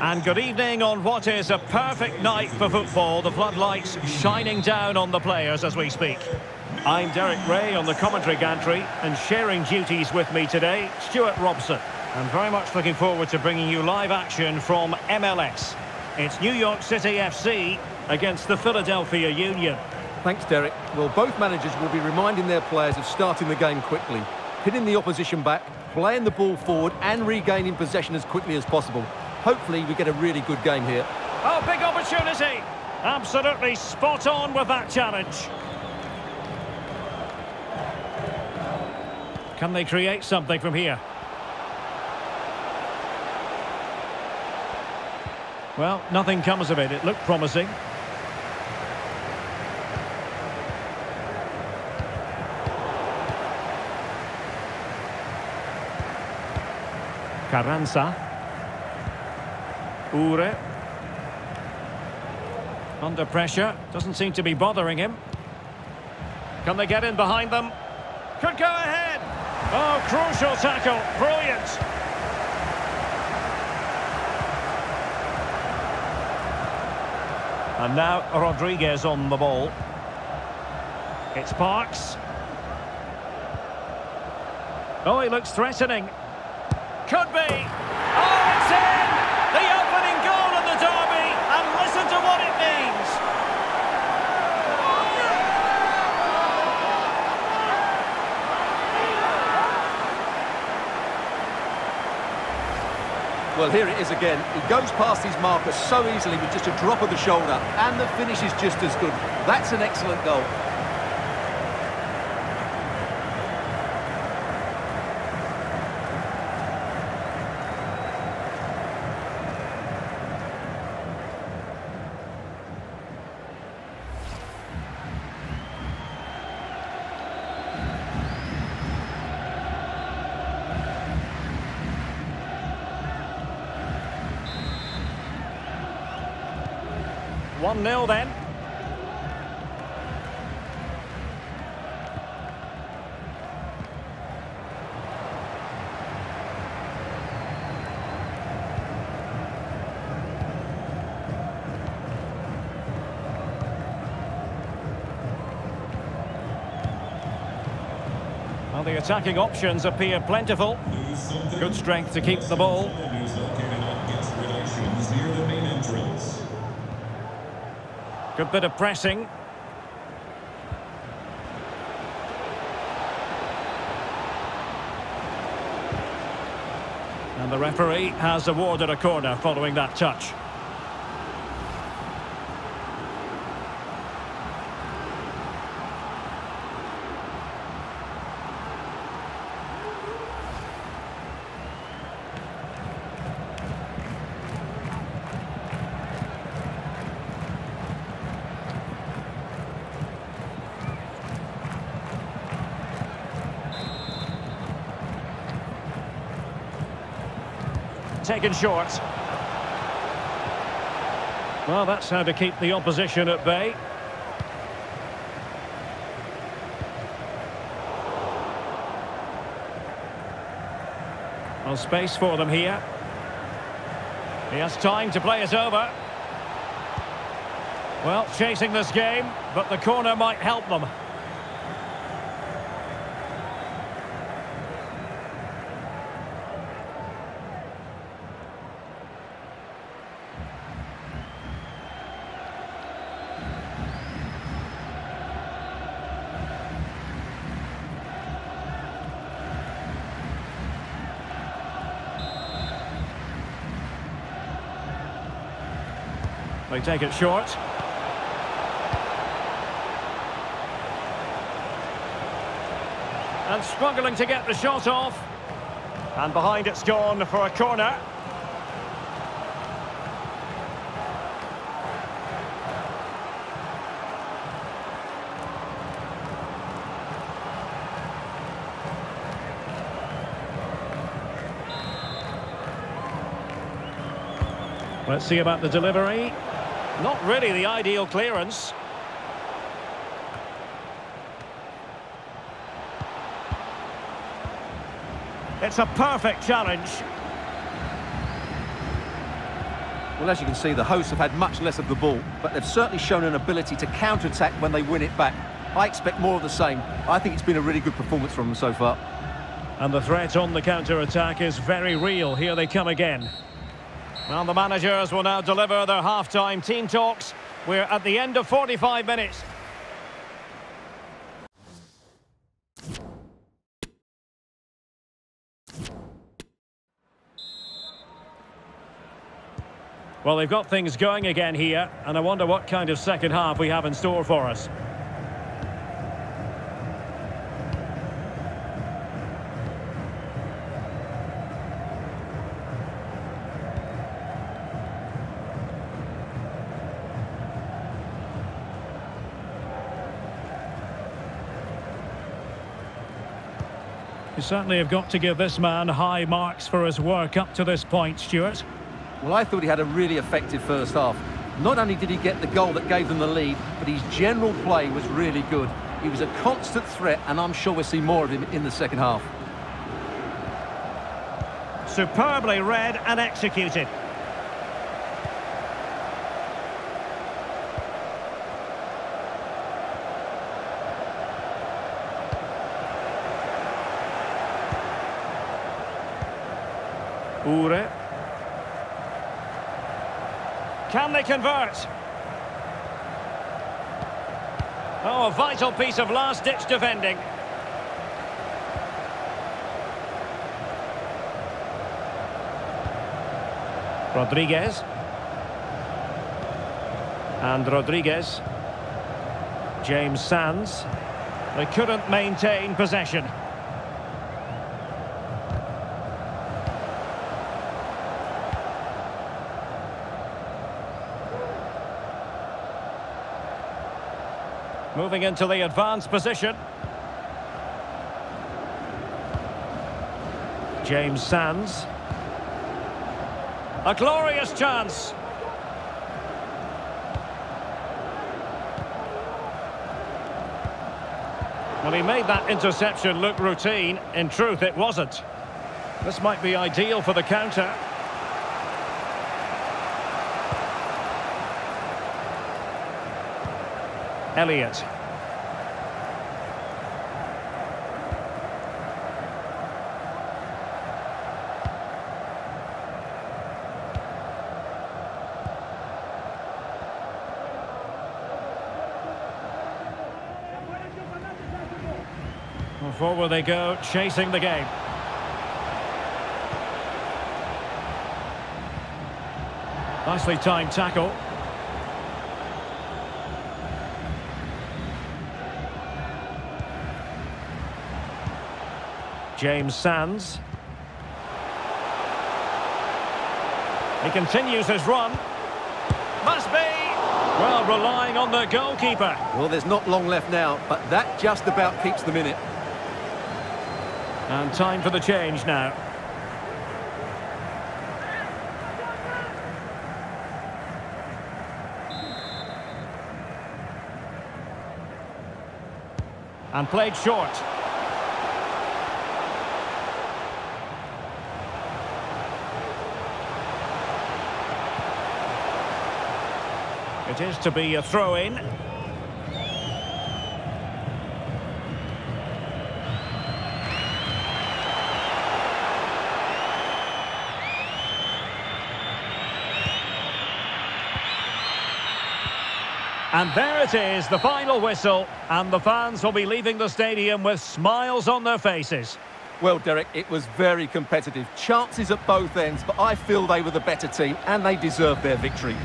And good evening on what is a perfect night for football. The floodlights shining down on the players as we speak. I'm Derek Rae on the commentary gantry and sharing duties with me today, Stewart Robson. I'm very much looking forward to bringing you live action from MLS. It's New York City FC against the Philadelphia Union. Thanks, Derek. Well, both managers will be reminding their players of starting the game quickly, hitting the opposition back, playing the ball forward and regaining possession as quickly as possible. Hopefully we get a really good game here. Oh, big opportunity! Absolutely spot on with that challenge. Can they create something from here? Well, nothing comes of it. It looked promising. Carranza. Uhre. Under pressure. Doesn't seem to be bothering him. Can they get in behind them? Could go ahead. Oh, crucial tackle. Brilliant. And now Rodriguez on the ball. It's Parks. Oh, he looks threatening. Could be. Oh, it's in! The opening goal of the derby, and listen to what it means. Well, here it is again. He goes past his marker so easily with just a drop of the shoulder, and the finish is just as good. That's an excellent goal. One 0 then. Well, the attacking options appear plentiful. Good strength to keep the ball. Good bit of pressing. And the referee has awarded a corner following that touch. Taken short. Well, that's how to keep the opposition at bay. Well, space for them here. He has time to play it over. Well, chasing this game, but the corner might help them. They take it short. And struggling to get the shot off. And behind it's gone for a corner. Let's see about the delivery. Not really the ideal clearance. It's a perfect challenge. Well, as you can see, the hosts have had much less of the ball, but they've certainly shown an ability to counter-attack when they win it back. I expect more of the same. I think it's been a really good performance from them so far. And the threat on the counter-attack is very real. Here they come again. Well, the managers will now deliver their half-time team talks. We're at the end of 45 minutes. Well, they've got things going again here, and I wonder what kind of second half we have in store for us. You certainly have got to give this man high marks for his work up to this point, Stewart. Well, I thought he had a really effective first half. Not only did he get the goal that gave them the lead, but his general play was really good. He was a constant threat, and I'm sure we'll see more of him in the second half. Superbly read and executed. Uhre. Can they convert? Oh, a vital piece of last-ditch defending. Rodriguez. And Rodriguez. James Sands. They couldn't maintain possession. Moving into the advanced position. James Sands. A glorious chance. Well, he made that interception look routine. In truth, it wasn't. This might be ideal for the counter. Elliott. Forward they go, chasing the game. Nicely timed tackle. James Sands. He continues his run. Must be! Well, relying on the goalkeeper. Well, there's not long left now, but that just about keeps them in it. And time for the change now. And played short. It is to be a throw-in. And there it is, the final whistle, and the fans will be leaving the stadium with smiles on their faces. Well, Derek, it was very competitive. Chances at both ends, but I feel they were the better team, and they deserved their victory.